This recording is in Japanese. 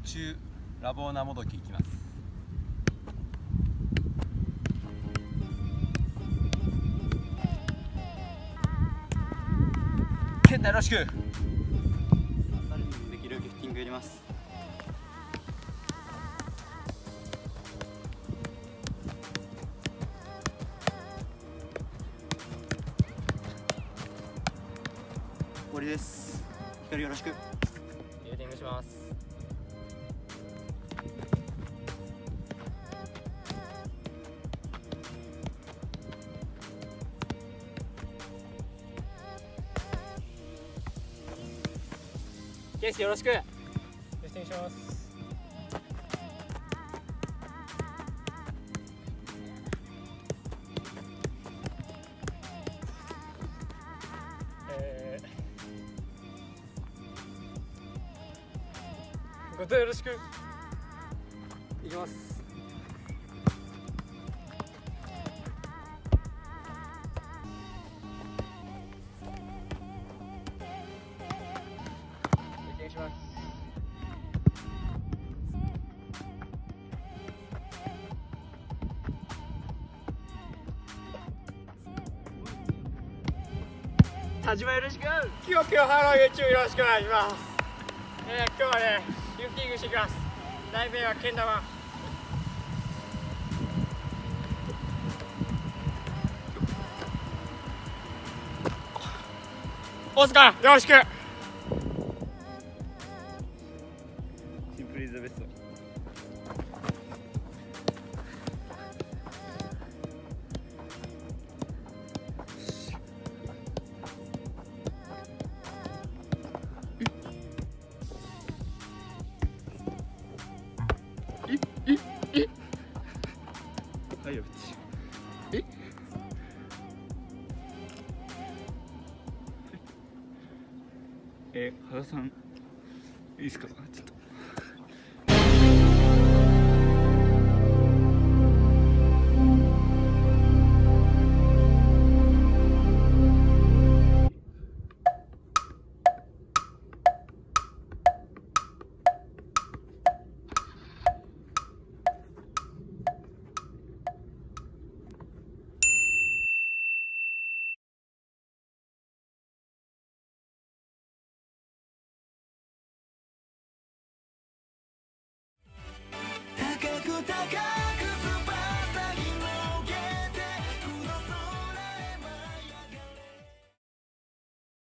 中ラボーナもどきいきます。健太よろしく。できるリフティングやります。終わりです。光よろしく。リフティングしますケよろしく。リフティングしますえー、後藤よろしく。いきます田島よろしくキヨキヨハロー YouTube よろしくお願いします。えー、今日はねリフティングしてきます。題名はけん玉。大塚。よろしくえ、羽田さんいいですか？ちょっと。